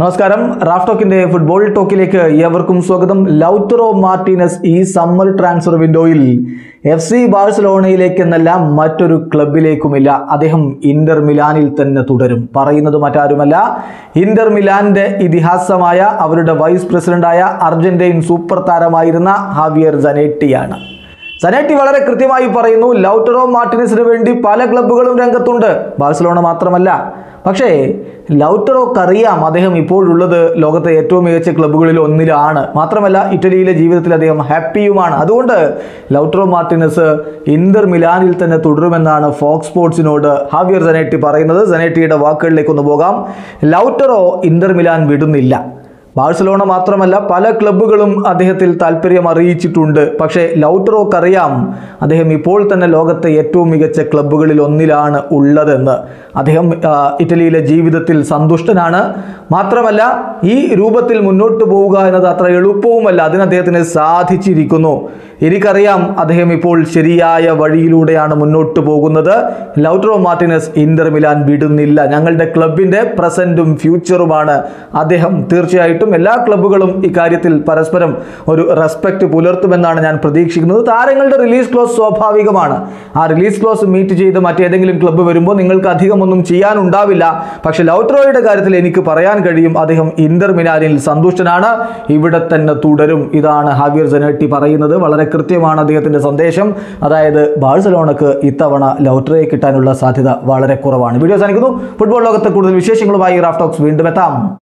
നമസ്കാരം. Raf ടോക്കിന്റെ football ടോക്കിലേക്ക് ഏവർക്കും സ്വാഗതം. ലൗറ്ററോ മാർട്ടിനസ് ഈ സമ്മർ ട്രാൻസ്ഫർ വിൻഡോയിൽ എഫ് സി ബാഴ്സലോണയിലേക്ക് എന്നല്ല മറ്റൊരു ക്ലബിലേക്കുമില്ല. അദ്ദേഹം ഇന്റർ മിലാനിൽ തന്നെ തുടരും. പറയുന്നത് മറ്റാരുമല്ല. ഇന്റർ മിലാന്റെ ഇതിഹാസമായ അവരുടെ വൈസ് പ്രസിഡന്റായ അർജന്റീൻ സൂപ്പർ താരമായിരുന്ന ഹാവിയർ ജനേട്ടിയാണ് സനേറ്റി വളരെ കൃത്യമായി പറയുന്നു ലൗട്ടറോ മാർട്ടിനസിന് വേണ്ടി പല ക്ലബ്ബുകളും രംഗത്തുണ്ട്. ബാഴ്സലോണ മാത്രമല്ല പക്ഷേ ലൗട്ടറോക്ക് അറിയാം അദ്ദേഹം ഇപ്പോഴുള്ളത് ലോകത്തെ ഏറ്റവും മികച്ച ക്ലബ്ബുകളിൽ ഒന്നിലാണ്. മാത്രമല്ല ഇറ്റലിയിലെ ജീവിതത്തിൽ അദ്ദേഹം ഹാപ്പിയുമാണ്. അതുകൊണ്ട് ലൗട്ടറോ മാർട്ടിനസ് ഇന്റർ മിലാനിൽ തന്നെ തുടരുമെന്നാണ് ഫോക്സ് സ്പോർട്സിനോട് ഹാവിയർ സനേറ്റി പറയുന്നത്. സനേറ്റിയുടെ വാക്കുകളിലേക്ക് ഒന്ന് പോകാം. ലൗട്ടറോ ഇന്റർ മിലാൻ വിടുന്നില്ല. ബാഴ്സലോണ മാത്രമല്ല പല ക്ലബ്ബുകളും അദ്ദേഹത്തിൽ താല്പര്യം അറിയിച്ചിട്ടുണ്ട്. പക്ഷേ ലൗട്ടറോക്ക് അറിയാം അദ്ദേഹം ഇപ്പോൾ തന്നെ ലോകത്തെ ഏറ്റവും മികച്ച ക്ലബ്ബുകളിൽ ഒന്നിലാണ് ഉള്ളതെന്ന്. അദ്ദേഹം ഇറ്റലിയിലെ ജീവിതത്തിൽ സന്തുഷ്ടനാണ്. മാത്രമല്ല ഈ രൂപത്തിൽ മുന്നോട്ട് പോവുക എന്നത് അത്ര എളുപ്പവുമല്ല. അതിന് അദ്ദേഹത്തിന് സാധിച്ചിരിക്കുന്നു. എനിക്കറിയാം അദ്ദേഹം ഇപ്പോൾ ശരിയായ വഴിയിലൂടെയാണ് മുന്നോട്ട് പോകുന്നത്. ലൗട്രോ മാർട്ടിനസ് ഇന്റർ മിലാൻ വിടുന്നില്ല. ഞങ്ങളുടെ ക്ലബിന്റെ പ്രസന്റും ഫ്യൂച്ചറുമാണ്. അദ്ദേഹം തീർച്ചയായിട്ടും എല്ലാ ക്ലബ്ബുകളും ഇക്കാര്യത്തിൽ പരസ്പരം ഒരു റെസ്പെക്റ്റ് പുലർത്തുമെന്നാണ് ഞാൻ പ്രതീക്ഷിക്കുന്നത്. താരങ്ങളുടെ റിലീസ് ക്ലോസ് സ്വാഭാവികമാണ്. ആ റിലീസ് ക്ലോസ് മീറ്റ് ചെയ്ത് മറ്റേതെങ്കിലും ക്ലബ്ബ് വരുമ്പോൾ നിങ്ങൾക്ക് അധികമൊന്നും ചെയ്യാനുണ്ടാവില്ല. പക്ഷെ ലൗട്രോയുടെ കാര്യത്തിൽ എനിക്ക് പറയാൻ കഴിയും. അദ്ദേഹം ഇന്റർ മിലാനിൽ സന്തുഷ്ടനാണ്. ഇവിടെ തന്നെ തുടരും. ഇതാണ് ഹാവിയർ ജനേട്ടി പറയുന്നത്. വളരെ കൃത്യമാണ് അദ്ദേഹത്തിന്റെ സന്ദേശം. അതായത് ബാഴ്സലോണക്ക് ഇത്തവണ ലൗട്രയെ കിട്ടാനുള്ള സാധ്യത വളരെ കുറവാണ്. വീഡിയോ സാധിക്കുന്നു ഫുട്ബോൾ ലോകത്തെ കൂടുതൽ വിശേഷങ്ങളുമായി റാഫ്റ്റോക്സ് വീണ്ടും എത്താം.